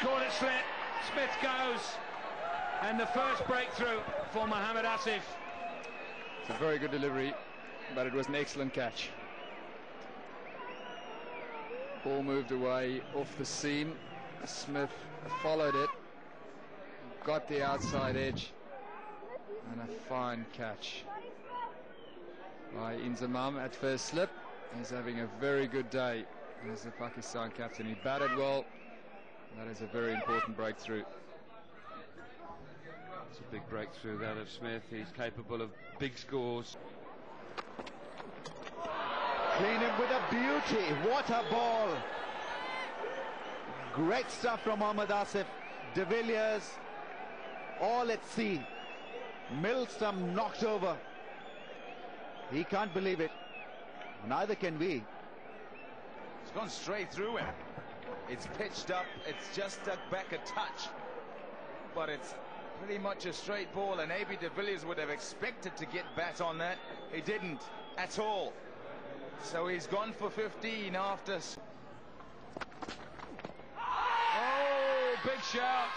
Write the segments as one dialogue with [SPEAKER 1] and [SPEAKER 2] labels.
[SPEAKER 1] Call it slit. Smith goes. And the first breakthrough for Mohammad Asif.
[SPEAKER 2] It's a very good delivery, but it was an excellent catch. Ball moved away off the seam. Smith followed it, got the outside edge, and a fine catch by Inzamam at first slip. He's having a very good day as the Pakistan captain. He batted well. That is a very important breakthrough.
[SPEAKER 1] It's a big breakthrough that of Smith. He's capable of big scores.
[SPEAKER 3] Clean him with a beauty. What a ball. Great stuff from Mohammad Asif. De Villiers all at sea. Milsom knocked over. He can't believe it. Neither can we.
[SPEAKER 4] It's gone straight through him. It's pitched up. It's just stuck back a touch. But it's pretty much a straight ball. And AB de Villiers would have expected to get bat on that. He didn't at all. So he's gone for 15 after.
[SPEAKER 1] Oh, big shout.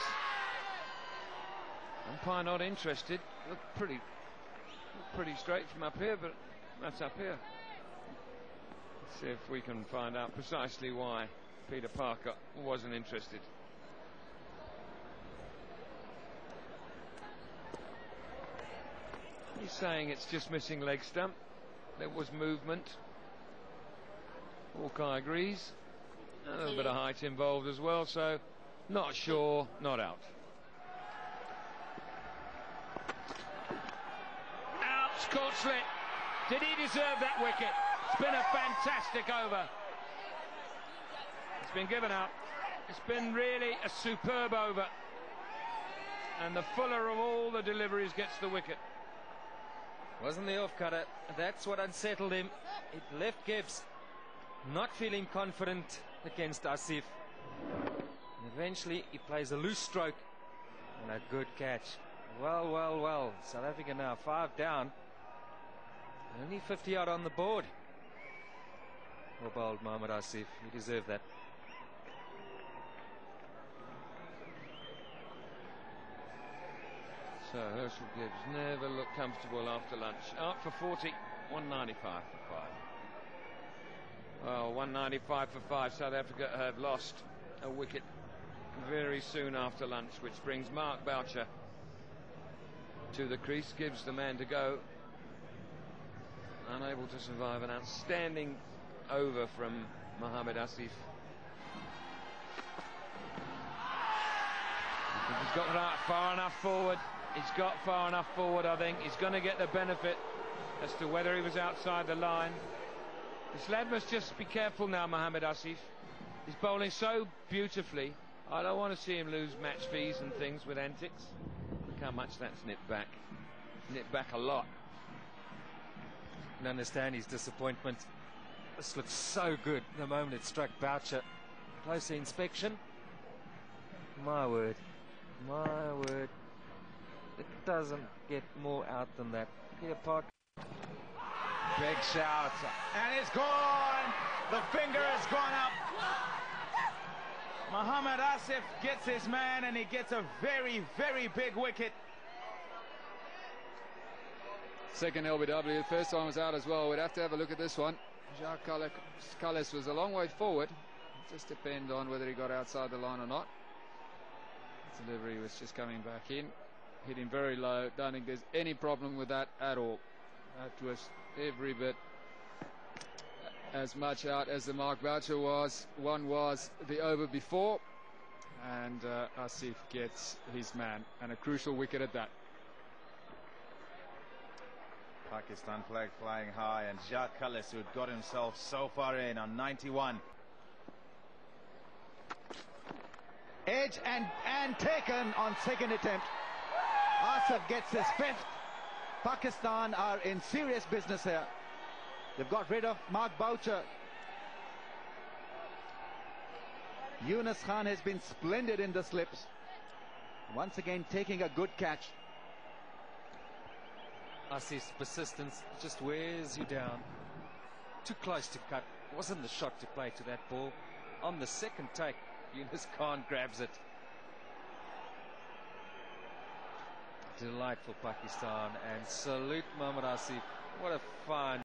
[SPEAKER 1] Umpire not interested. Look pretty, pretty straight from up here, but that's up here. Let's see if we can find out precisely why Peter Parker wasn't interested. He's saying it's just missing leg stump. There was movement. Hawkeye agrees. A little bit of height involved as well, so not sure, not out. Out, slit. Did he deserve that wicket? It's been a fantastic over. Been given out. It's been really a superb over. And the fuller of all the deliveries gets the wicket.
[SPEAKER 5] Wasn't the off cutter. That's what unsettled him. It left Gibbs not feeling confident against Asif. And eventually he plays a loose stroke and a good catch. Well, well, well. South Africa now five down. Only 50 out on the board. Well bowled Mohammad Asif. He deserved that.
[SPEAKER 1] So Herschelle Gibbs never looked comfortable after lunch. Up for 40, 195 for 5. Well, 195 for 5. South Africa have lost a wicket very soon after lunch, which brings Mark Boucher to the crease, gives the man to go. Unable to survive an outstanding over from Mohammad Asif. He's got that far enough forward. He's got far enough forward, I think. He's going to get the benefit as to whether he was outside the line. This lad must just be careful now, Mohammad Asif. He's bowling so beautifully. I don't want to see him lose match fees and things with antics. Look how much that's nipped back. Nipped back a lot.
[SPEAKER 5] I can understand his disappointment. This looks so good the moment it struck Boucher. Closer inspection. My word. My word. It doesn't get more out than that. Peter Park.
[SPEAKER 4] Big shout. And it's gone. The finger has gone up. Mohammad Asif gets his man and he gets a very, very big wicket.
[SPEAKER 2] Second LBW, the first one was out as well. We'd have to have a look at this one. Jacques Kallis was a long way forward. Just depend on whether he got outside the line or not. Delivery was just coming back in. Hitting very low. Don't think there's any problem with that at all. That was every bit as much out as the Mark Boucher was. One was the over before. And uh, Asif gets his man. And a crucial wicket at that.
[SPEAKER 4] Pakistan flag flying high and Jacques Kallis who got himself so far in on 91.
[SPEAKER 3] Edge and, and taken on second attempt. Asif gets his fifth. Pakistan are in serious business here. They've got rid of Mark Boucher. Younis Khan has been splendid in the slips. Once again taking a good catch.
[SPEAKER 5] Asif's persistence just wears you down. Too close to cut. Wasn't the shot to play to that ball. On the second take, Younis Khan grabs it. Delightful Pakistan and salute Mohammad Asif. What a fine